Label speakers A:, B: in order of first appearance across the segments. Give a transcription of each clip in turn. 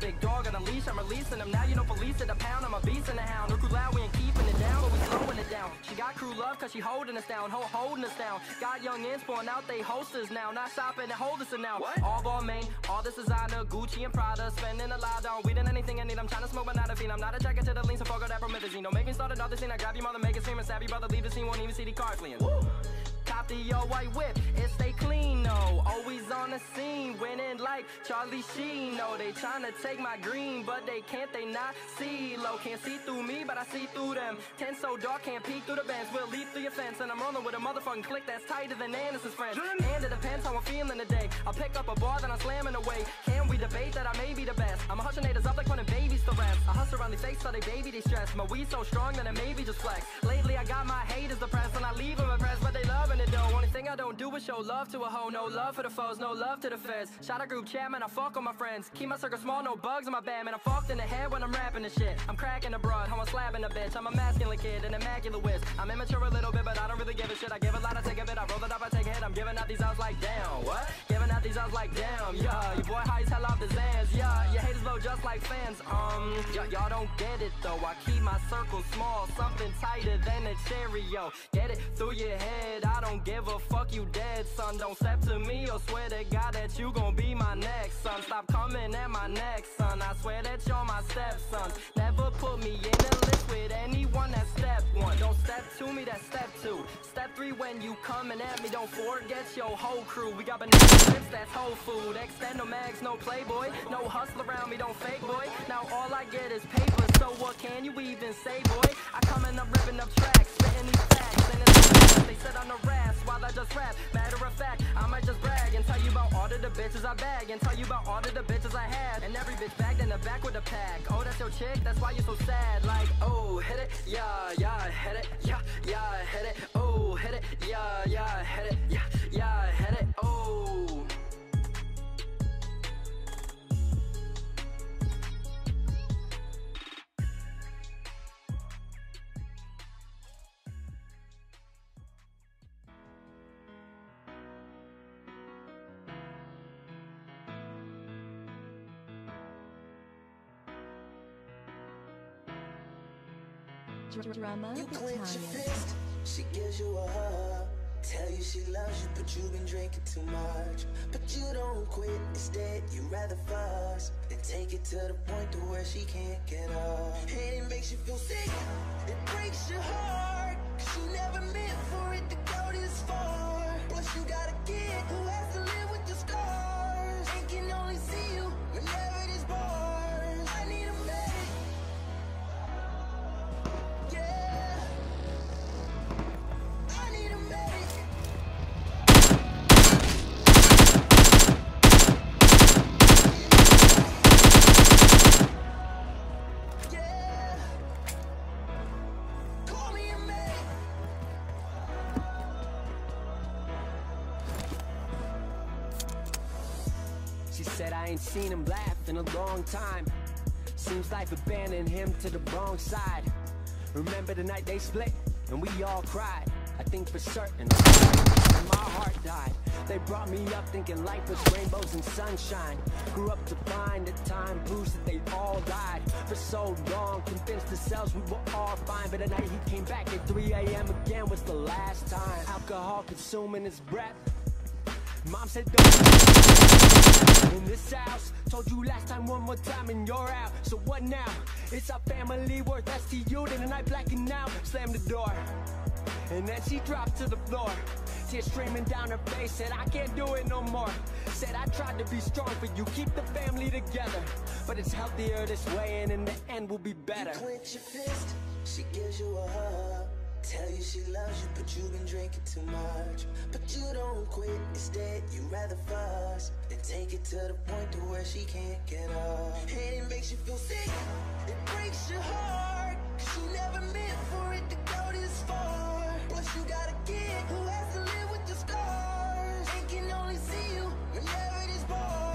A: a big dog on a leash, I'm releasing them. Now you know police at a pound, I'm a beast in the hound. Her crew loud, we ain't keeping it down, but we slowing it down. She got crew love cause she holding us down, ho holding us down. Got young ins pouring out, they hosters now. Not shopping and hold us now.
B: What?
A: All Balmain, all this designer, Gucci and Prada. Spending a lot on weed and anything I need. I'm trying to smoke, but not a fiend. I'm not a jacket to the lean, so fuck all that promethazine. Don't make me start another scene. I grab your mother, make it seem and stab your brother, leave the scene, won't even see the car fleeing. Cop the yo white whip, it stay clean, no. Always on the scene, winning like Charlie Sheen. No, they tryna take my green, but they can't, they not see low. Can't see through me, but I see through them. Ten so dark, can't peek through the vents. We'll leap through your fence, and I'm rolling with a motherfucking click that's tighter than Anderson's friends. And it depends how I'm feeling today. I'll pick up a bar, then I'm slamming away. Can we debate that I may be the best? I'm a hushing haters up like putting babies to rest. I hustle around these fakes so they baby they stress. My weed so strong that it maybe just flex. Lately I got my haters depressed, and I leave them impressed, but they loving it Only thing I don't do is show love to a hoe. No love for the foes, no love to the feds. Shot a group chat, man, I fuck with my friends. Keep my circle small, no bugs in my band, man. I'm fucked in the head when I'm rapping the shit. I'm cracking the broad, how I'm slapping a bitch. I'm a masculine kid, an immaculate whiz. I'm immature a little bit, but I don't really give a shit. I give a lot, I take a bit. I roll it up, I take a hit. I'm giving out these outs like damn. What? Giving out these outs like damn. Yeah, your boy high as hell off the Zans. Yeah, your haters blow just like fans. Um, y'all don't get it though. I keep my circle small, something tighter than a stereo. Get it through your head. I don't give a fuck you dead, son. Don't step to me or swear to God that you gon' be my next son. Stop coming at my neck, son. I swear that you're my stepson. Never put me in a list with anyone that's step one. Don't step to me, that's step two. Step three when you coming at me. Don't forget your whole crew. We got banana clips, that's whole food. Extend no mags, no playboy. No hustle around me, don't fake boy. Now all I get is paper, so what can you even say, boy? I come and I'm ripping up tracks, spitting these they said I'm the ras while I just rap. Matter of fact, I might just brag and tell you about all of the bitches I bag. And tell you about all of the bitches I had. And every bitch bagged in the back with a pack. Oh, that's your chick? That's why you're so sad. Like, oh, hit it, yeah, yeah, hit it, yeah, yeah, hit it.
C: Drama
D: You clench your fist, she gives you a hug. Tell you she loves you, but you've been drinking too much. But you don't quit, instead you rather fuss and take it to the point to where she can't get up. And it makes you feel sick, it breaks your heart.
E: Ain't seen him laugh in a long time. Seems life abandoned him to the wrong side. Remember the night they split and we all cried. I think for certain my heart died. They brought me up thinking life was rainbows and sunshine. Grew up to find that time proves that they all died. For so long, convinced ourselves we were all fine. But the night he came back at 3 a.m. again was the last time. Alcohol consuming his breath. Mom said don't in this you last time one more time and you're out. So what now? It's our family worth that's STU. Then the night blacking out. Slammed the door. And then she dropped to the floor. Tears streaming down her face. Said I can't do it no more. Said I tried to be strong for you. Keep the family together. But it's healthier this way and in the end we'll be better.
D: Clench your fist, she gives you a hug. But you've been drinking too much. But you don't quit, instead you rather fuss and take it to the point to where she can't get up. And it makes you feel sick, it breaks your heart. Cause you never meant for it to go this far. Plus you got a kid who has to live with the scars and can only see you whenever there's bars.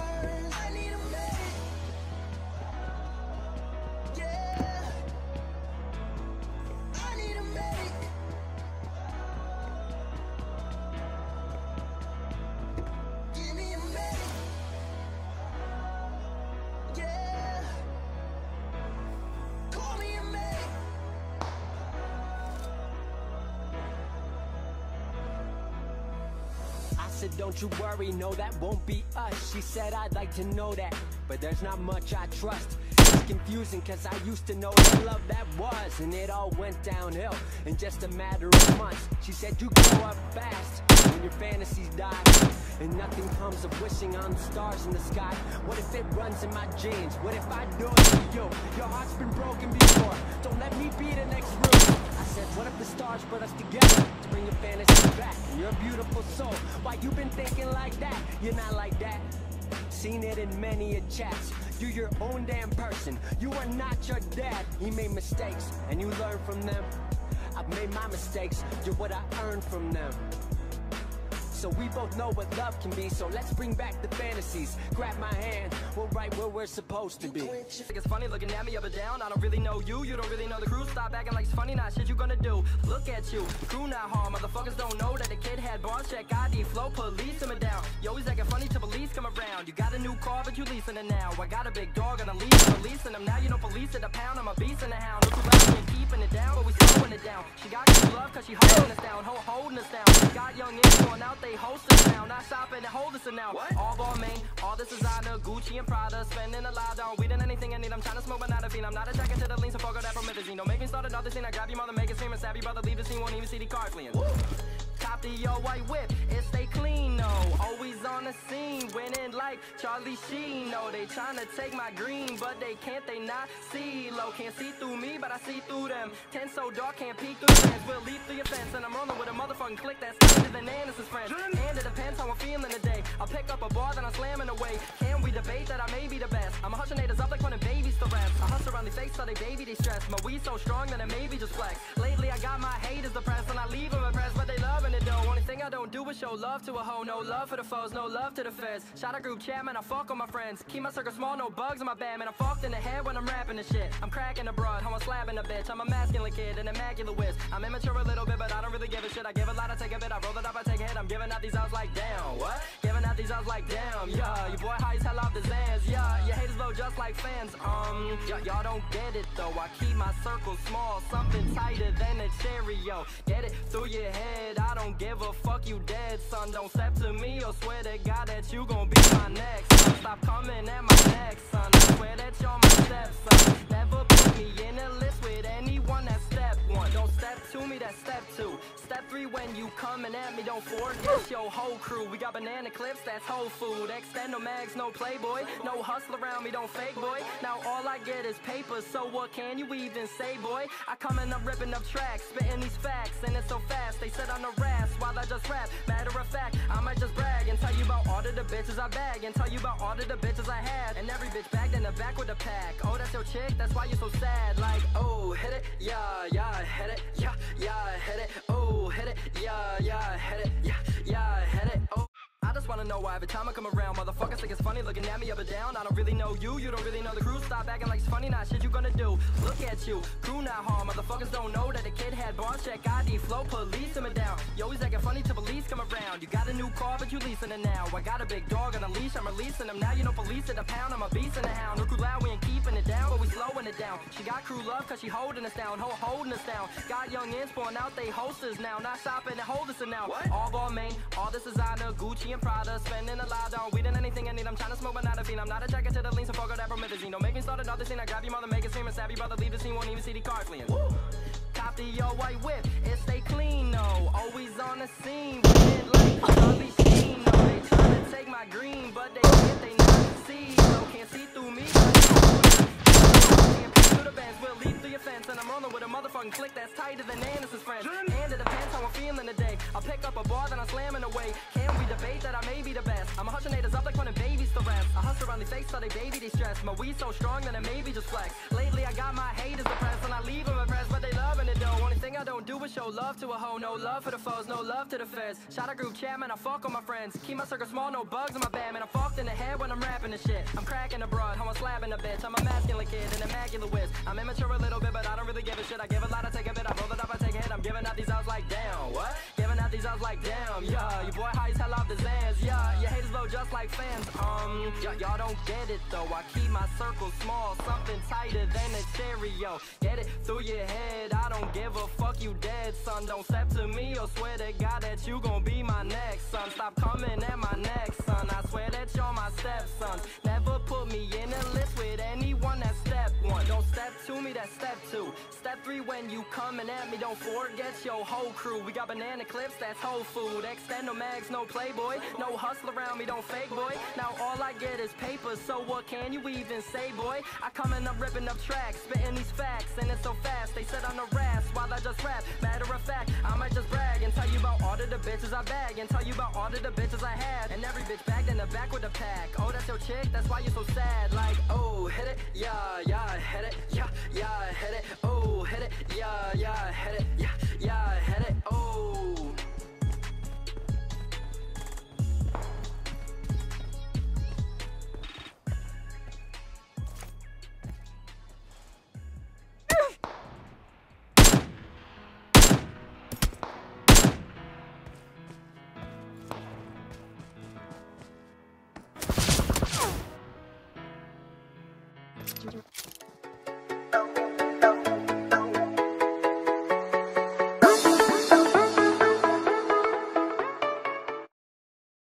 E: Said, don't you worry, no, that won't be us. She said, I'd like to know that, but there's not much I trust. It's confusing cause I used to know the love that was And it all went downhill in just a matter of months She said you grow up fast when your fantasies die And nothing comes of wishing on the stars in the sky What if it runs in my genes? What if I do it to you? Your heart's been broken before Don't let me be the next rude I said what if the stars brought us together To bring your fantasy back and your beautiful soul Why you been thinking like that? You're not like that Seen it in many a chats you're your own damn person. You are not your dad. He made mistakes, and you learn from them. I've made my mistakes. You're what I earned from them. So we both know what love can be. So let's bring back the fantasies. Grab my hand, we're right where we're supposed to be.
A: It's funny looking at me up and down. I don't really know you, you don't really know the crew. Stop acting like it's funny, not shit you gonna do. Look at you, crew not hard. Motherfuckers don't know that the kid had bars. Check ID, flow, police him down. You always acting funny till police come around. You got a new car but you leasing it now. I got a big dog and I'm leasing, releasing them Now you don't police it. A pound, I'm a beast and a hound. Look around and keeping it down, but we slowing it down. She got good love cause she holding us down, Ho holding us down. Got young ins going out, they host us now, not shopping and hold us now. What? All Balmain, all this designer, Gucci and Prada, spending a lot on weed and anything I need. I'm trying to smoke, but not a fiend. I'm not attracted to the lean, so fuck all that promethazine. Don't make me start another scene. I grab your mother, make it scream and stab your brother, leave the scene, won't even see the car fleeing. Cop the yo white whip, it stay clean, no. Always on the scene, winning like Charlie Sheen. No, they tryna take my green, but they can't, they not see low. Can't see through me, but I see through them. Ten so dark, can't peek through the fence. We'll leap through your fence, and I'm rolling with a motherfucking click that's tighter than Anderson's friends. And it depends how I'm feeling today. I'll pick up a bar, then I'm slamming away. Can we debate that I may be the best? I'm a hushing haters up like when babies to rest. I hustle around these face so they baby they stress. My weed so strong that it maybe just flex. Lately I got my haters depressed, and I leave them impressed, but they loving it though. Only thing I don't do is show love to a hoe. No love for the foes, no love to the feds. Shot a group chat, man, I fuck with my friends. Keep my circle small, no bugs in my band, man. I'm fucked in the head when I'm rapping this shit. I'm cracking abroad, how I'm slapping a bitch. I'm a masculine kid, an immaculate whiz. I'm immature a little bit, but I don't really give a shit. I give a lot, I take a bit. I roll it up, I take a hit. I'm giving out these outs like damn. What? Giving out these outs like damn. Yeah, your boy high as hell off the Zans. Yeah, your haters low just like fans. Um, y'all don't get it though. I keep my circle small, something tighter than a Cheerio. Get it through your head. I don't give a fuck. You dead, son. Don't step to me or swear to God that you gon' be when you coming at me, don't forget your whole crew. We got banana clips, that's whole food. Extend no mags, no playboy. No hustle around me, don't fake boy. Now all I get is paper, so what can you even say, boy? I come in, I'm ripping up tracks, spitting these facts, and it's so fast. They said on the rats while I just rap. Matter of fact, I might just brag and tell you about all of the bitches I bag, and tell you about all of the bitches I had. And every bitch bagged in the back with a pack. Oh, that's your chick, that's why you're so sad. Like, oh, hit it, yeah, yeah, hit it, yeah, yeah, hit it, oh, hit it, yeah, yeah, I hit it, yeah, yeah, I hit it, oh. I just wanna know why every time I come around, motherfuckers think it's funny looking at me up and down. I don't really know you, you don't really know the crew. Stop acting like it's funny, not shit you gonna do. Look at you, crew not hard. Motherfuckers don't know that the kid had bars. Check ID, flow, police him down. You always acting funny till police come around. You got a new car, but you leasing it now. I got a big dog on a leash, I'm releasing him now. You know police at a pound, I'm a beast and a hound. No crew loud, we ain't keeping it down, but we slowing it down. She got crew love cause she holding us down, ho holding us down. Got young ins pouring out, they hosters now. Not shopping and hold us now.
D: What?
A: All Balmain, all this designer, Gucci and Prada, spending a lot on weed and anything I need. I'm trying to smoke, but not a fiend. I'm not attracted to the lean, so fuck all that promethazine. Don't make me start another scene. I grab your mother, make it scream and your brother, leave the scene, won't even see the car fleeing. Cop the yo white whip, it stay clean, no. Always on the scene, winning like Charlie Sheen, no. They tryna take my green, but they can't, they not see. No, can't see through me. Can't peek through the bands, we'll leap through your fence, and I'm rolling with a motherfucking click that's tighter than Anderson's friends. And it depends how I'm feeling today. I'll pick up a bar, then I'm slamming hustle around face so they baby they stress. My weed so strong that it maybe just flex. Lately I got my haters depressed, and I leave them impressed, but they loving it though. Only thing I don't do is show love to a hoe. No love for the foes, no love to the feds. Shot a group chat, man, I fuck with my friends. Keep my circle small, no bugs in my band, man. I'm fucked in the head when I'm rapping this shit. I'm cracking abroad, how I'm slapping a bitch. I'm a masculine kid, an immaculate whiz. I'm immature a little bit, but I don't really give a shit. I give a lot, I take a bit. I roll it up, I take a hit. I'm giving out these outs like damn. What? Giving out these outs like damn. Yeah, your boy high as hell off the Zans. Yeah, your just like fans. Um, y'all don't get it though. I keep my circle small, something tighter than a stereo. Get it through your head. I don't give a fuck. You dead, son. Don't step to me or swear to God that you gon' be my next son. Stop coming at my neck, son. I swear that you're my stepson. Never put me in a list with anyone that step one. Don't step to me, that's step two. Step three when you coming at me. Don't forget your whole crew. We got banana clips, that's whole food. Extend no mags, no playboy. No hustle around me, don't fake boy. Now all I get is paper, so what can you even say, boy? I coming up ripping up tracks, spitting these facts, and it's so fast. They sit on the rafts while I just rap. Matter of fact, I might just brag and tell you about all of the bitches I bag, and tell you about all of the bitches I had. And bitch bagged in the back with a pack. Oh, that's your chick, that's why you're so sad. Like, oh, hit it, yeah, yeah, hit it, yeah, yeah, hit it, oh, hit it, yeah, yeah, hit it,